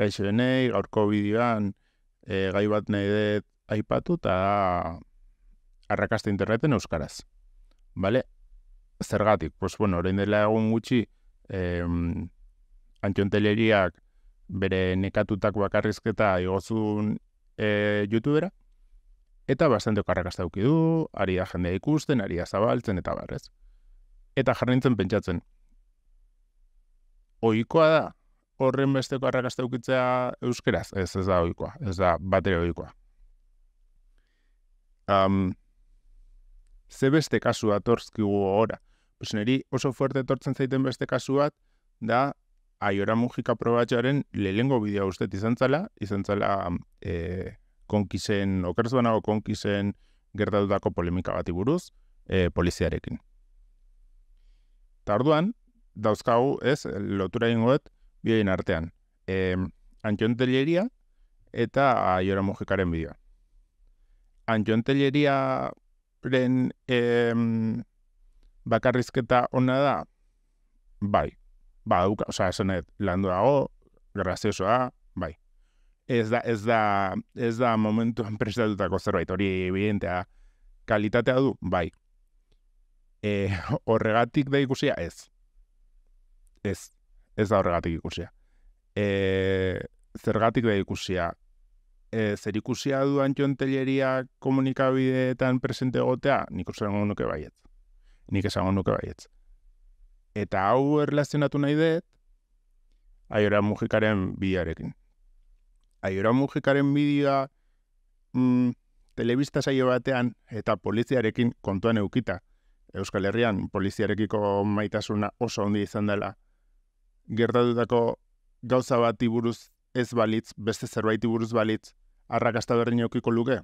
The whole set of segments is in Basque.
Kaixo denei, gaurko bideoan e, gai bat nahi dut aipatu eta arrakasta interneten euskaraz. Bale? Zergatik, pues bueno, orain dela egun gutxi, eh, antxonteleriak bere nekatutak bakarrizketa igozun e, youtubera, eta bastante karrakasta duki du, ari da jendea ikusten, ari da zabaltzen, eta barrez. Eta jarrintzen pentsatzen, oikoa da, horren besteko arrakasta dukitzea euskeraz? Ez, ez da oikoa, ez da batere oikoa. Um, ze beste kasu atorzkigu ora? Pues neri oso fuerte etortzen zaiten beste kasu bat, da aiora mugika probatxaren lehengo bidea uste izan zala, izan zala e, konkisen, okerzu nago konkisen gertatutako polemika bati buruz, e, poliziarekin. Ta orduan, dauzkagu, ez, lotura ingoet, bioen artean. E, Antxontelleria eta aiora mugikaren bidea. Antxontelleria ren bakarrizketa ona da, bai, ba, duka, oza, esanet, landu dago, graziosoa, bai. Ez da, ez da, ez da momentuan prestatutako zerbait, hori evidentea, kalitatea du, bai. E, horregatik da ikusia, ez. Ez, ez da horregatik ikusia. E, zergatik da ikusia, e, zer ikusia du antxontelleria komunikabideetan presente egotea, nik esango nuke baiet. Nik esango nuke baiet. Eta hau erlazionatu nahi dut, aiora mugikaren bidearekin. Aiora mugikaren bidea mm, telebista saio batean eta poliziarekin kontuan eukita. Euskal Herrian poliziarekiko maitasuna oso ondi izan dela. Gertatutako gauza bat buruz ez balitz, beste zerbait buruz balitz, arrakasta berdin eukiko luke?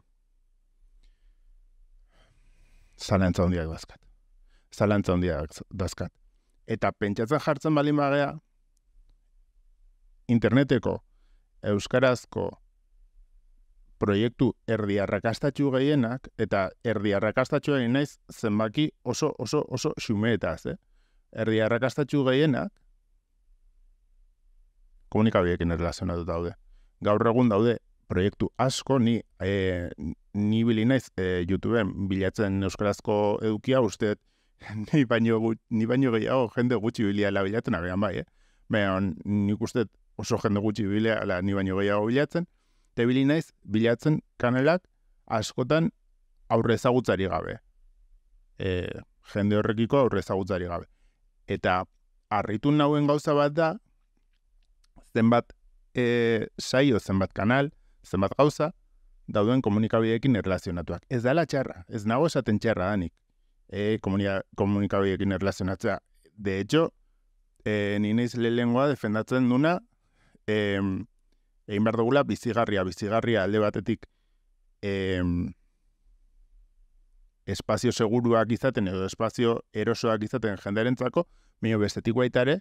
Zalantza hondiak dazkat. Zalantza hondiak dazkat eta pentsatzen jartzen balin bagea, interneteko euskarazko proiektu erdi arrakastatxu gehienak, eta erdi arrakastatxu naiz zenbaki oso, oso, oso xumeetaz, eh? Erdi arrakastatxu gehienak, komunikabiekin erlazionatu daude. Gaur egun daude, proiektu asko, ni, e, ni bili naiz e, YouTubeen bilatzen euskarazko edukia, usteet, ni baino ni baino gehiago jende gutxi bilia la bilatzen agian bai, eh. Baina nik uste oso jende gutxi bilia ni baino gehiago bilatzen. Te bili naiz bilatzen kanalak askotan aurre ezagutzari gabe. E, jende horrekiko aurre ezagutzari gabe. Eta harritu nauen gauza bat da zenbat e, saio, zenbat kanal, zenbat gauza, dauden komunikabideekin erlazionatuak. Ez da la txarra, ez nago esaten txarra danik e, komunikabiekin erlazionatzea. De hecho, e, ni neiz lehengua defendatzen duna, e, egin behar dugula bizigarria, bizigarria alde batetik e, espazio seguruak izaten edo espazio erosoak izaten jenderentzako, mino bestetik baitare,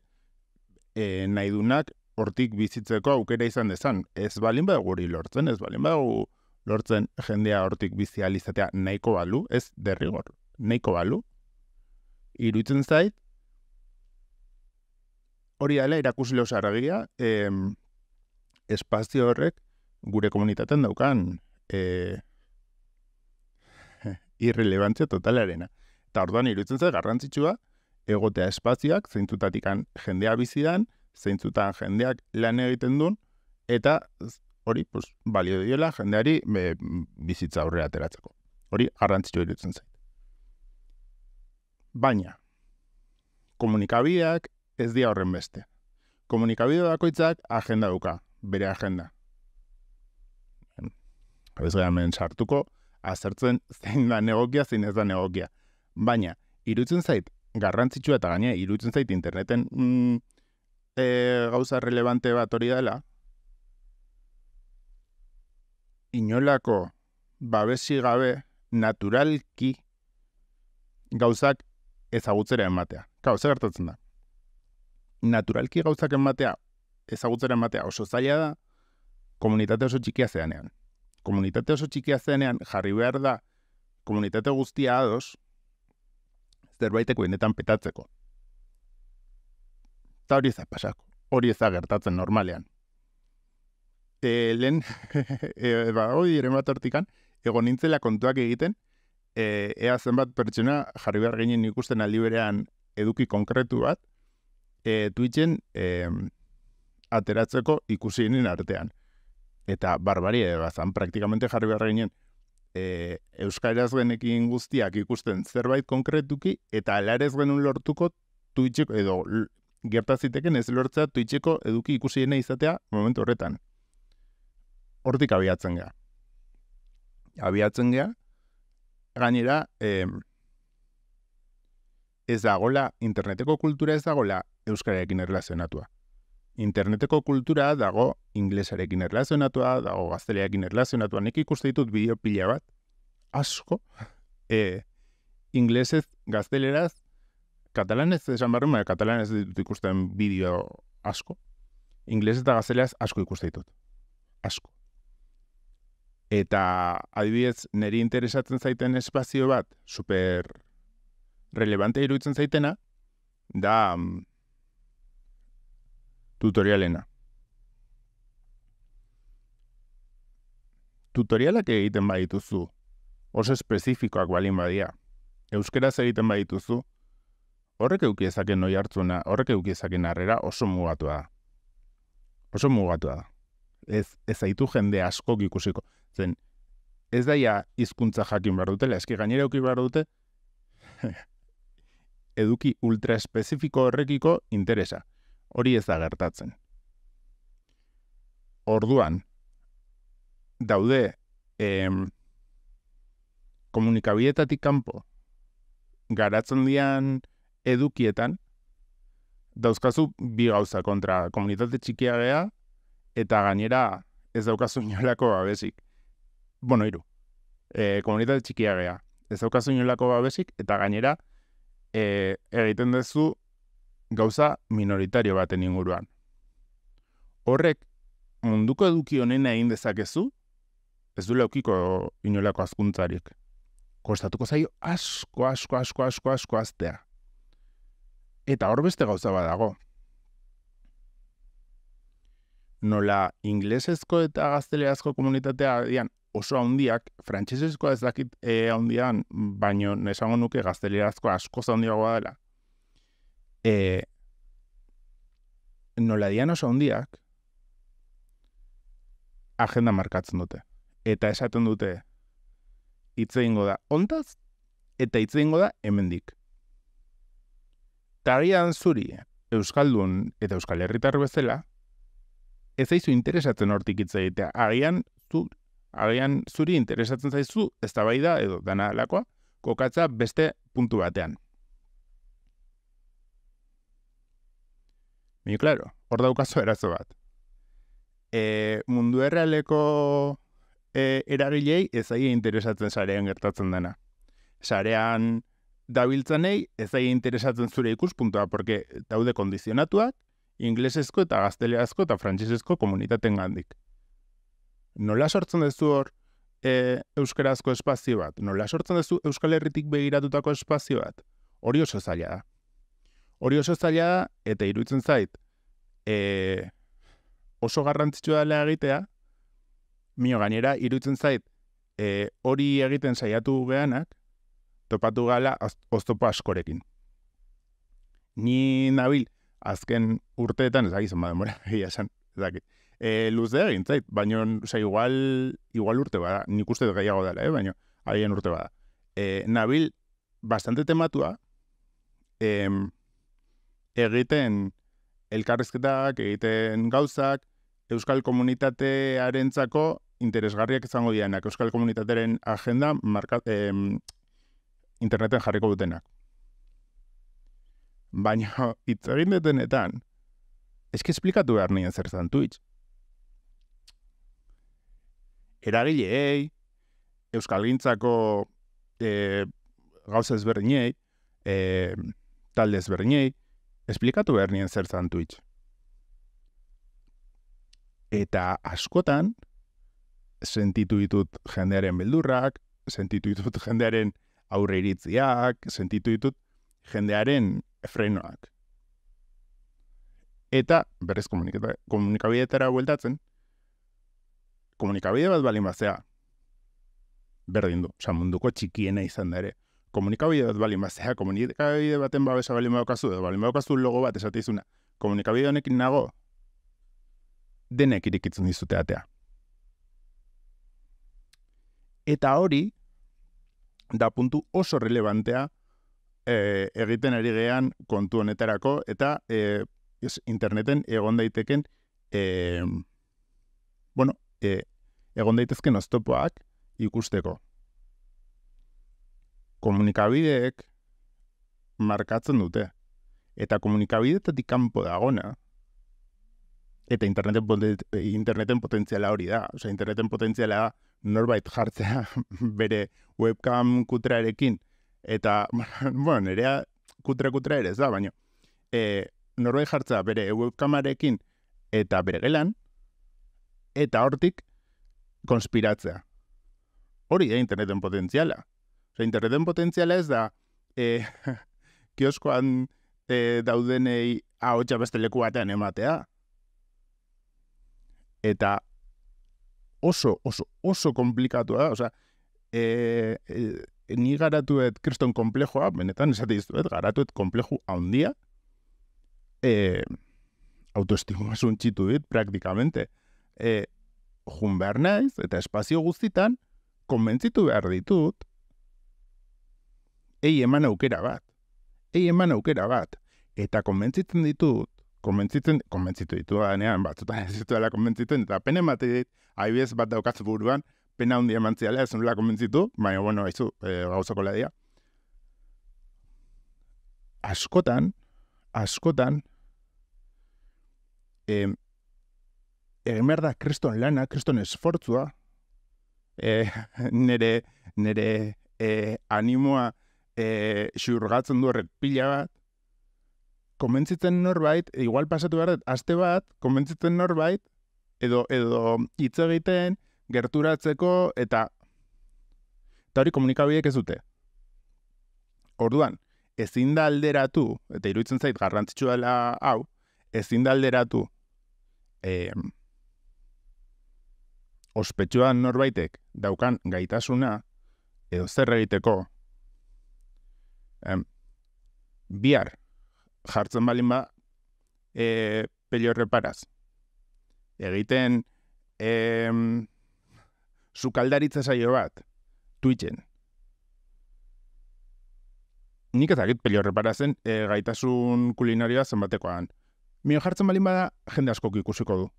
e, nahi dunak hortik bizitzeko aukera izan dezan. Ez balin bada guri lortzen, ez balin bada lortzen jendea hortik bizializatea nahiko balu, ez derrigor neiko balu, iruditzen zait, hori dela irakusle osarragia, em, espazio horrek gure komunitaten daukan e, irrelevantzia totalarena. Eta orduan iruditzen zait garrantzitsua, egotea espazioak, zeintzutatikan jendea bizidan, zeintzutan jendeak lan egiten duen, eta hori, pues, balio diola jendeari bizitza aurrera ateratzeko. Hori garrantzitsua iruditzen zait. Baina, komunikabideak ez dia horren beste. Komunikabide bakoitzak agenda duka, bere agenda. Ez gara hemen sartuko, azertzen zein da negokia, zein ez da negokia. Baina, irutzen zait, garrantzitsua eta gaine, irutzen zait interneten mm, e, gauza relevante bat hori dela, inolako babesi gabe naturalki gauzak ezagutzera ematea. Kau, zer gertatzen da? Naturalki gauzak ematea, ezagutzera ematea oso zaila da, komunitate oso txikia zeanean. Komunitate oso txikia zeanean, jarri behar da, komunitate guztia ados, zerbaiteko benetan petatzeko. Eta hori ezak pasako, hori ezak gertatzen normalean. e, lehen, e, badago diren bat hortikan, ego nintzela kontuak egiten, e, ea zenbat pertsona jarri behar ginen ikusten aldi berean eduki konkretu bat, e, Twitchen e, ateratzeko ikusienen artean. Eta barbarie bazan, praktikamente jarri behar ginen, e, Euskaraz genekin guztiak ikusten zerbait konkretuki, eta alarez genuen lortuko Twitcheko, edo gertaziteken ez lortzea Twitcheko eduki ikusiena izatea momentu horretan. Hortik abiatzen geha. Abiatzen geha, gainera, eh, ez dagola, interneteko kultura ez dagola euskararekin erlazionatua. Interneteko kultura dago inglesarekin erlazionatua, dago gazteleakin erlazionatua. Nik ikuste ditut bideo pila bat, asko, e, inglesez, gazteleraz, katalanez esan barren, baina katalanez ditut ikusten bideo asko. Inglesez eta gazteleaz asko ikuste ditut. Asko. Eta adibidez, niri interesatzen zaiten espazio bat, super relevante iruditzen zaitena, da mm, tutorialena. Tutorialak egiten badituzu, oso espezifikoak balin badia, euskeraz egiten badituzu, horrek eukiezaken noi hartzuna, horrek eukiezaken harrera oso mugatua da. Oso mugatua da. Ez, ez aitu jende asko ikusiko. Zen, ez daia hizkuntza jakin behar dutela, eski gainera euki behar dute, eduki ultra espezifiko horrekiko interesa. Hori ez da gertatzen. Orduan, daude em, komunikabietatik kanpo garatzen dian edukietan, dauzkazu bi gauza kontra komunitate txikia gea, eta gainera ez daukazu inolako babesik. Bueno, iru. E, komunitate txikia gea. Ez daukazu inolako babesik, eta gainera e, egiten duzu gauza minoritario baten inguruan. Horrek, munduko eduki honen egin dezakezu, ez du leukiko inolako azkuntzarik. Kostatuko zaio asko, asko, asko, asko, asko aztea. Eta hor beste gauza badago. Nola inglesezko eta gazteleazko komunitatea dian oso handiak, frantsesezkoa ez dakit e, handian, baino nesango nuke gaztelerazko asko handiagoa dela. E, nola dian oso handiak, agenda markatzen dute. Eta esaten dute, hitz egingo da ontaz, eta hitz egingo da hemendik. Tarian zuri, Euskaldun eta Euskal Herritar bezala, ez aizu interesatzen hortik hitz egitea. Agian, zu agian zuri interesatzen zaizu eztabaida edo dana alakoa kokatza beste puntu batean. Mi claro, hor daukazu erazo bat. E, mundu errealeko e, eragilei ez aia interesatzen sarean gertatzen dena. Sarean dabiltzanei ez aia interesatzen zure ikuspuntua, porque daude kondizionatuak, inglesezko eta gazteleazko eta frantsesezko komunitaten gandik nola sortzen duzu hor e, euskarazko espazio bat? Nola sortzen duzu Euskal Herritik begiratutako espazio bat? Hori oso zaila da. Hori oso zaila da, eta iruditzen zait, e, oso garrantzitsua dela egitea, mio gainera, iruditzen zait, e, hori egiten saiatu behanak, topatu gala oztopo askorekin. Ni nabil, azken urteetan, ez da gizan bademora, egia esan, ez e, luzea egin zait, baina, oza, igual, igual urte bada, nik uste gehiago dela, eh? baina, haien urte bada. E, nabil, bastante tematua, e, egiten elkarrezketak, egiten gauzak, Euskal Komunitatearentzako interesgarriak izango dianak, Euskal Komunitateren agenda marka, e, interneten jarriko dutenak. Baina, hitz egin detenetan, eski esplikatu behar nien zer zan Twitch eragileei, euskalgintzako e, gauza ezberdinei, e, talde ezberdinei, esplikatu behar nien zer zan Twitch. Eta askotan, sentitu ditut jendearen beldurrak, sentitu ditut jendearen aurre iritziak, sentitu ditut jendearen frenoak. Eta, berrez komunikabidetara bueltatzen, komunikabide bat balin bazea, berdin du, oza, munduko txikiena izan da ere. Komunikabide bat balin bazea, komunikabide baten babesa balin badokazu, edo balin badokazu logo bat esate izuna, komunikabide honekin nago, denek irikitzen dizute atea. Eta hori, da puntu oso relevantea e, egiten ari gean kontu honetarako, eta e, interneten egon daiteken, e, bueno, e, egon daitezken oztopoak ikusteko. Komunikabideek markatzen dute. Eta komunikabidetatik kanpo dagona, eta interneten, interneten potentziala hori da. Osea, interneten potentziala da norbait jartzea bere webcam kutrearekin. Eta, bueno, nerea kutre kutre ere ez da, baina e, norbait jartzea bere webkamarekin eta bere gelan, eta hortik konspiratzea. Hori da interneten potentziala. Osea, interneten potentziala ez da e, kioskoan e, daudenei ahotsa beste leku batean ematea. Eta oso, oso, oso komplikatu da. Osea, e, e, ni garatuet kriston komplejoa, benetan esate dizuet, garatuet kompleju handia, e, autoestimua suntxitu dit, praktikamente. E, jun behar naiz, eta espazio guztitan, konbentzitu behar ditut, ei eman aukera bat. Ei eman aukera bat. Eta konbentzitzen ditut, konbentzitzen, konbentzitu ditu nean, batzutan ez dela konbentzitzen, eta pene emate dit, aibez bat daukatzu buruan, pena hundi eman ziala, ez nula konbentzitu, baina, bueno, haizu, e, gauzako ledia. Askotan, askotan, e, egin behar da kriston lana, kriston esfortzua, e, nere, nere e, animoa e, xurgatzen du horrek pila bat, konbentzitzen norbait, igual pasatu behar aste bat, konbentzitzen norbait, edo, edo hitz egiten, gerturatzeko, eta eta hori komunikabideek ez dute. Orduan, ezin da alderatu, eta iruditzen zait garrantzitsua dela hau, ezin da alderatu, eh, ospetsuan norbaitek daukan gaitasuna edo zer egiteko em, bihar jartzen balin ba e, pelio reparaz egiten em, sukaldaritza saio bat Twitchen nik ezagit pelio reparazen e, gaitasun kulinarioa zenbatekoan. Mio jartzen balin bada jende askok ikusiko du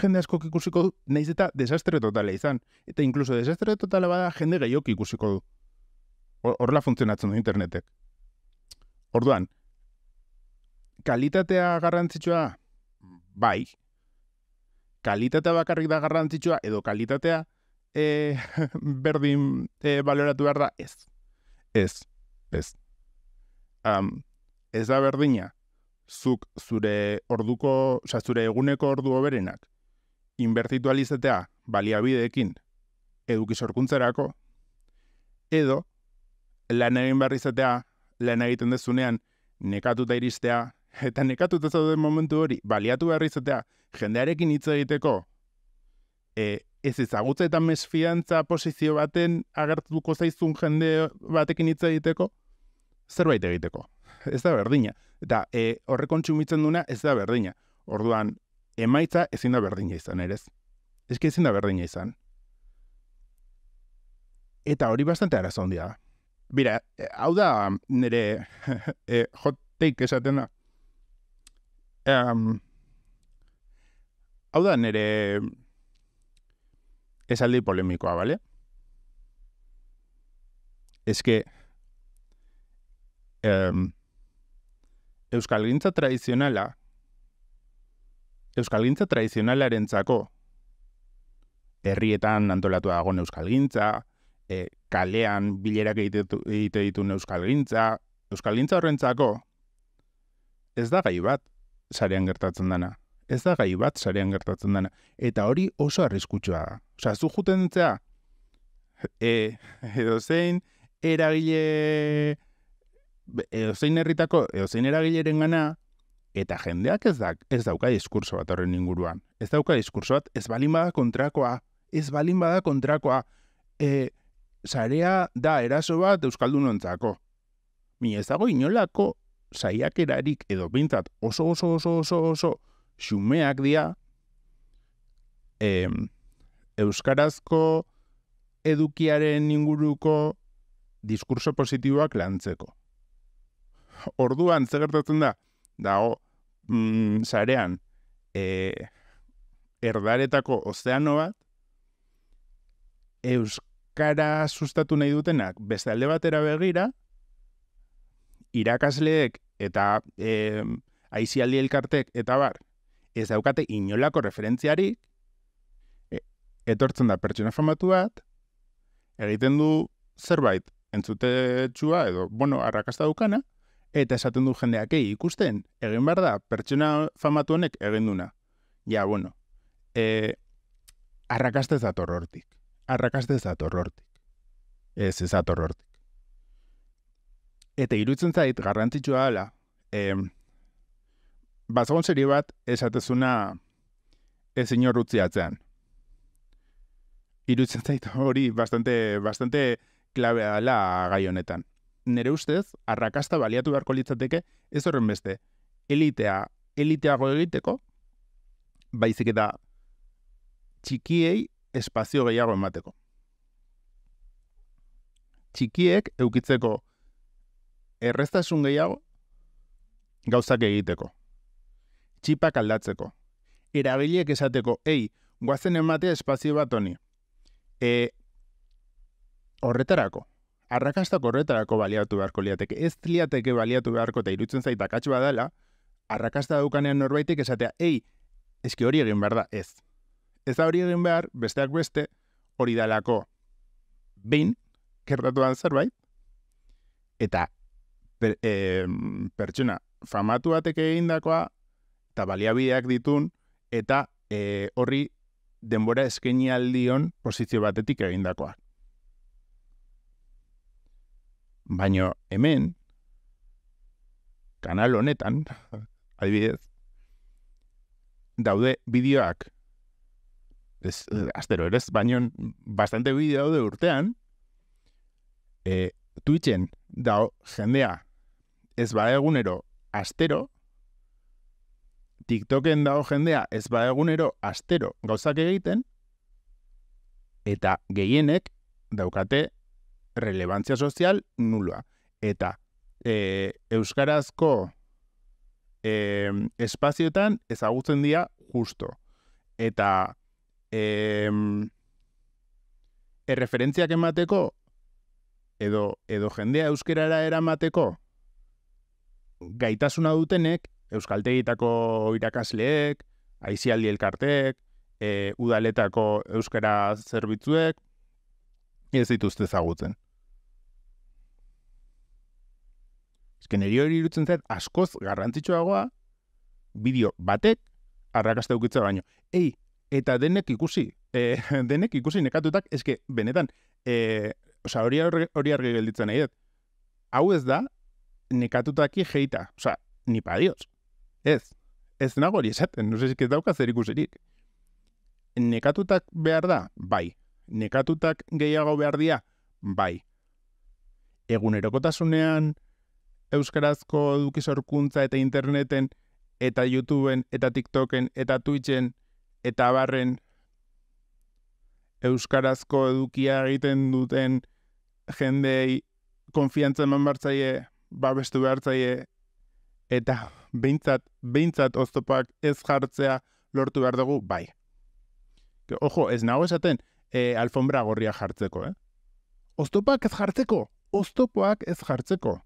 jende asko ikusiko du, naiz eta desastre totala izan. Eta inkluso desastre totala bada jende gehiok ikusiko du. Horrela funtzionatzen du internetek. Orduan, kalitatea garrantzitsua, bai. Kalitatea bakarrik da garrantzitsua, edo kalitatea e, berdin e, baloratu behar da, ez. Ez, ez. Um, ez da berdina, zuk zure orduko, oza, zure eguneko ordu oberenak, inbertitu alizatea baliabideekin eduki sorkuntzerako, edo lan egin behar izatea lan egiten dezunean nekatuta iristea, eta nekatuta zauden momentu hori baliatu behar izatea jendearekin hitz egiteko, e, ez ezagutza eta mesfiantza posizio baten agertuko zaizun jende batekin hitz egiteko, zerbait egiteko. Ez da berdina. Eta e, horre kontsumitzen duna ez da berdina. Orduan, emaitza ezin da berdina izan, ere ez? Ez ezin da berdina izan. Eta hori bastante arazo handia. Bira, e, hau da nire e, hot take esaten da. Um, hau da nire esaldi polemikoa, bale? Ez que um, Euskal Gintza tradizionala Euskalgintza tradizionalarentzako herrietan antolatu dagoen Euskalgintza, e, kalean bilerak egite ditu Euskalgintza, Euskalgintza horrentzako ez da gai bat sarean gertatzen dana. Ez da gai bat sarean gertatzen dana. Eta hori oso arriskutsua da. Osa, zu juten entzea, e, edo zein eragile, edo zein herritako, edo zein eragileren gana, Eta jendeak ez, da, ez dauka diskurso bat horren inguruan. Ez dauka diskurso bat, ez balin bada kontrakoa. ez balin bada kontrakoa, e, zarea da eraso bat Euskaldun ontzako. Mi ez dago inolako saiakerarik edo bintzat oso oso oso oso oso xumeak dia em, Euskarazko edukiaren inguruko diskurso positiboak lantzeko. Orduan, ze gertatzen da, dago, mm, zarean, e, erdaretako ozeano bat, Euskara sustatu nahi dutenak beste alde batera begira, irakasleek eta e, aizialdi elkartek eta bar, ez daukate inolako referentziarik, e, etortzen da pertsona famatu bat, egiten du zerbait entzute txua edo, bueno, arrakasta dukana, eta esaten du jendeak egi ikusten, egin behar da, pertsona famatu honek egin duna. Ja, bueno, e, arrakasta ez dator hortik. Arrakasta ez dator hortik. Ez ez dator hortik. Eta iruditzen zait, garrantzitsua dela, e, bazagon seri bat esatezuna ez inorrutzi atzean. Iruditzen zait hori bastante, bastante klabea dela gai honetan. Nere ustez, arrakasta baliatu beharko litzateke, ez horren beste, elitea, eliteago egiteko, baizik eta txikiei espazio gehiago emateko. Txikiek eukitzeko erreztasun gehiago gauzak egiteko. Txipak aldatzeko. Eragileek esateko, ei, guazen ematea espazio bat honi. E, horretarako, arrakastak horretarako baliatu beharko liateke. Ez liateke baliatu beharko eta irutzen zaita katsu badala, arrakasta daukanean norbaitek esatea, ei, eski hori egin behar da, ez. Ez da hori egin behar, besteak beste, hori dalako behin, kertatuan zerbait, eta per, e, pertsona famatu batek egindakoa eta baliabideak ditun eta e, horri denbora eskaini aldion posizio batetik egindakoa. Baina hemen, kanal honetan, adibidez, daude bideoak, ez, astero ere, baino bastante bideo daude urtean, e, Twitchen dao jendea ez ba egunero astero, TikToken dago jendea ez ba egunero astero gauzak egiten, eta gehienek daukate relevantzia sozial nula. Eta e, Euskarazko e, espazioetan ezagutzen dira justo. Eta e, erreferentziak emateko edo, edo jendea euskerara eramateko gaitasuna dutenek, euskaltegitako irakasleek, aizialdi elkartek, e, udaletako euskara zerbitzuek, ez dituzte ezagutzen. Ezken eri hori irutzen zait, askoz garrantzitsuagoa, bideo batek, arrakasta ukitza baino. Ei, eta denek ikusi, e, denek ikusi nekatutak, eske, benetan, e, oza, hori, hori argi gelditzen nahi, hau ez da, nekatutaki jeita. Osa, ni pa dios. Ez. Ez nago hori esaten. No ez dauka zer ikusirik. Nekatutak behar da? Bai. Nekatutak gehiago behar dia? Bai. Egunerokotasunean Euskarazko edukizorkuntza eta interneten eta YouTubeen eta TikToken eta Twitchen eta barren Euskarazko edukia egiten duten jendei konfiantza eman bartzaie babestu behartzaie eta beintzat beintzat oztopak ez jartzea lortu behar dugu bai. Ojo, ez nago esaten e, alfombra gorria jartzeko, eh? Oztopak ez jartzeko, oztopoak ez jartzeko.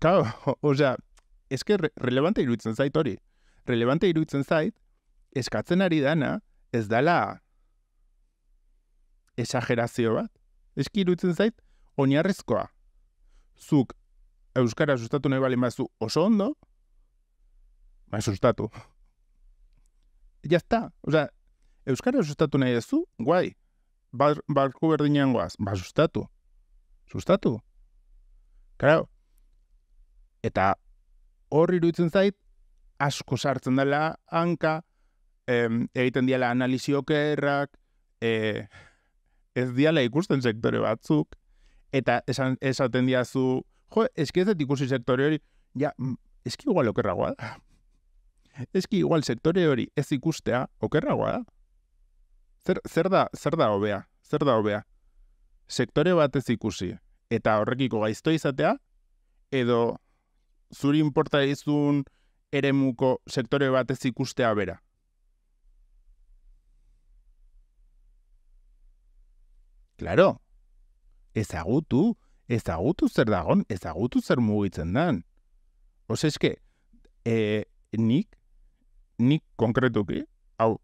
Kau, osea, eske re relevante iruditzen zait hori. Relevante iruditzen zait, eskatzen ari dana, ez dala esagerazio bat. Eski iruditzen zait, oinarrezkoa zuk euskara sustatu nahi bali mazu oso ondo, bai sustatu. Ya está. O sea, euskara sustatu nahi ez zu, guai. Bar, barku berdinean guaz, ba sustatu. Sustatu. Claro. Eta horri iruditzen zait, asko sartzen dela hanka em, egiten diala analiziokerrak, e, ez diala ikusten sektore batzuk, eta esan, esaten diazu, jo, eski ez dut ikusi sektore hori, ja, mm, eski igual okerragoa da. Eski igual sektore hori ez ikustea okerragoa da. Zer, zer da, zer da hobea? Zer da hobea? Sektore bat ez ikusi eta horrekiko gaizto izatea edo zuri inporta izun eremuko sektore bat ez ikustea bera. Claro, ezagutu, ezagutu zer dagon, ezagutu zer mugitzen dan. Ose eske, e, nik, nik konkretuki, hau,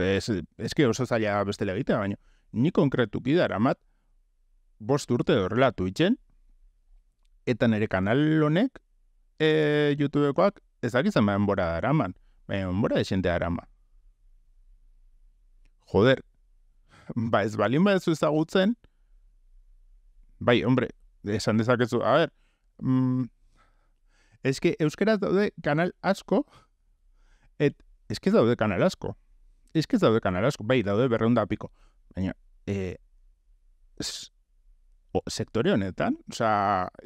ez, eske oso zaila bestele egitea, baina, nik konkretuki dara mat, bost urte horrela tuitzen, eta nire kanal honek, e, YouTubekoak, ezakitzen baina bora dara man, baina bora esente dara man. Joder, ba ez balin ba ez ezagutzen, bai, hombre, esan dezakezu, a ber, mm, eske euskeraz daude kanal asko, et eske daude kanal asko, eske daude kanal asko, bai, daude berreunda piko, baina, e, o, sektore honetan, oza,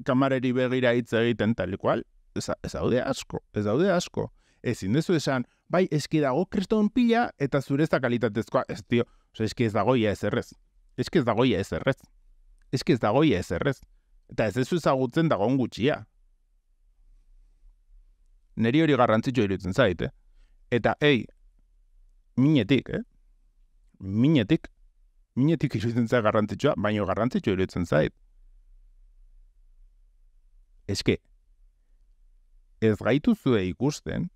kamareri begira hitz egiten tal ikual, ez, daude asko, ez daude asko. Ezin dezu esan, bai, eski dago kriston pila, eta zure ez da kalitatezkoa, ez dio, oza, eski ez dagoia ez errez. Eski ez dagoia ez errez. Eski ez dagoia ez errez. Eta ez ez ezagutzen dagoen gutxia. Neri hori garrantzitsu irutzen zait, eh? Eta, ei, minetik, eh? Minetik, minetik iruditzen zait garrantzitsua, baino garrantzitsua iruditzen zait. Eske, ez gaitu zue ikusten,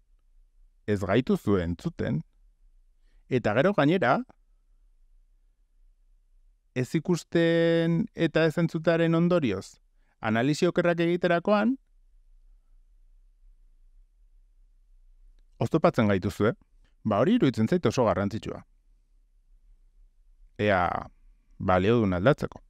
ez gaitu zue entzuten, eta gero gainera, ez ikusten eta ez entzutaren ondorioz, analiziokerrak egiterakoan, oztopatzen gaituzue, ba hori iruditzen zait oso garrantzitsua ea balio duen aldatzeko.